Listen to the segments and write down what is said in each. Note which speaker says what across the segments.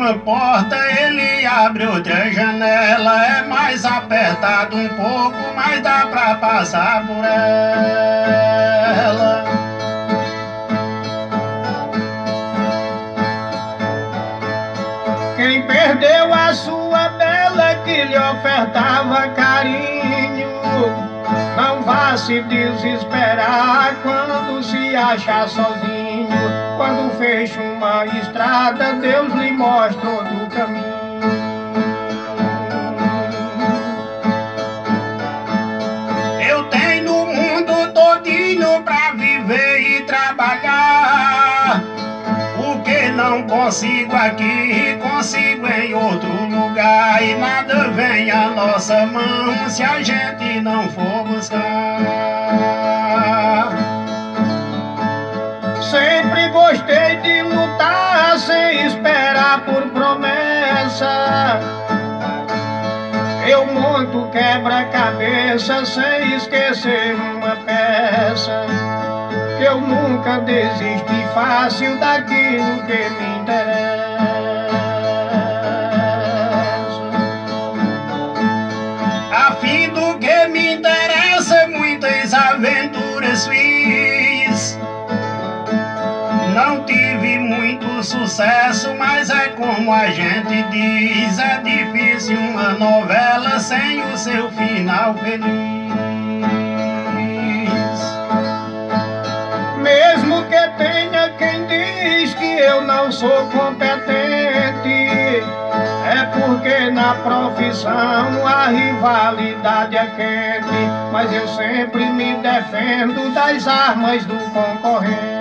Speaker 1: uma porta, ele abre outra janela. É mais apertado um pouco, mas dá pra passar por ela. Quem perdeu a sua bela que lhe ofertava carinho, não vá se desesperar quando se achar sozinho. Quando fecha uma estrada, Deus lhe mostra outro caminho. Eu tenho no mundo todinho pra viver e trabalhar. O que não consigo aqui, consigo em outro lugar. E nada vem à nossa mão se a gente não for buscar. Sempre gostei de lutar sem esperar por promessa. Eu monto quebra-cabeça sem esquecer uma peça. Que eu nunca desisti fácil daquilo que me interessa. Como a gente diz: é difícil uma novela sem o seu final feliz. Mesmo que tenha quem diz que eu não sou competente, é porque na profissão a rivalidade é quente, mas eu sempre me defendo das armas do concorrente.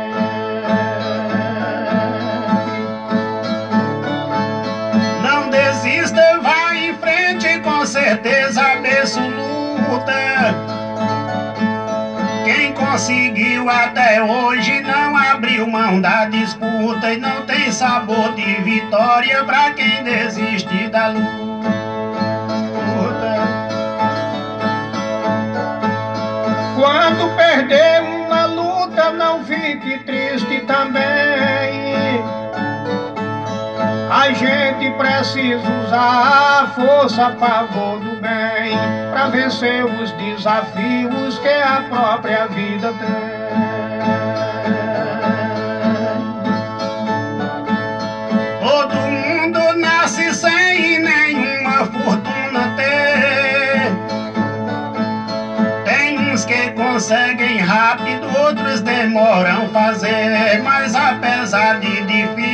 Speaker 1: Certeza absoluta. Quem conseguiu até hoje não abriu mão da disputa e não tem sabor de vitória pra quem desiste da luta. Quando perder uma luta, não fique triste também. Gente precisa usar a força a favor do bem para vencer os desafios que a própria vida tem. Todo mundo nasce sem nenhuma fortuna ter. Tem uns que conseguem rápido, outros demoram fazer. Mas apesar de difícil,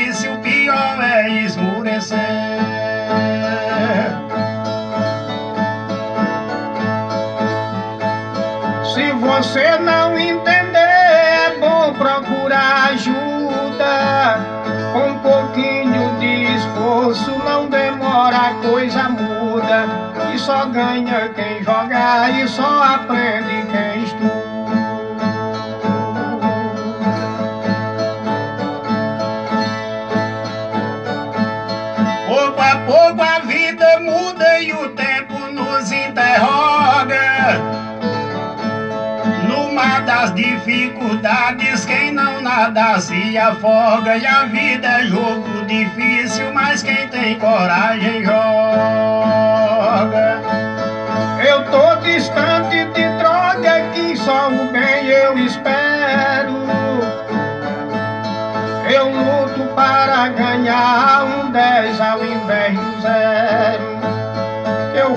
Speaker 1: é esmurecer. Se você não entender, é bom procurar ajuda. Com um pouquinho de esforço, não demora, a coisa muda. E só ganha quem joga e só aprende quem estuda. Pouco a pouco a vida muda e o tempo nos interroga. No mar das dificuldades, quem não nada se afoga. E a vida é jogo difícil, mas quem tem coragem joga.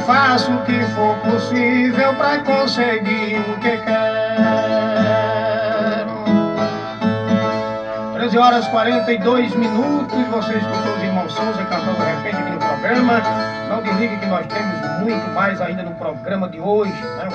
Speaker 1: Faço o que for possível para conseguir o que quero. 13 horas 42 minutos. Você escutou os irmãos Souza cantando repente aqui no programa. Não desligue que nós temos muito mais ainda no programa de hoje. Né?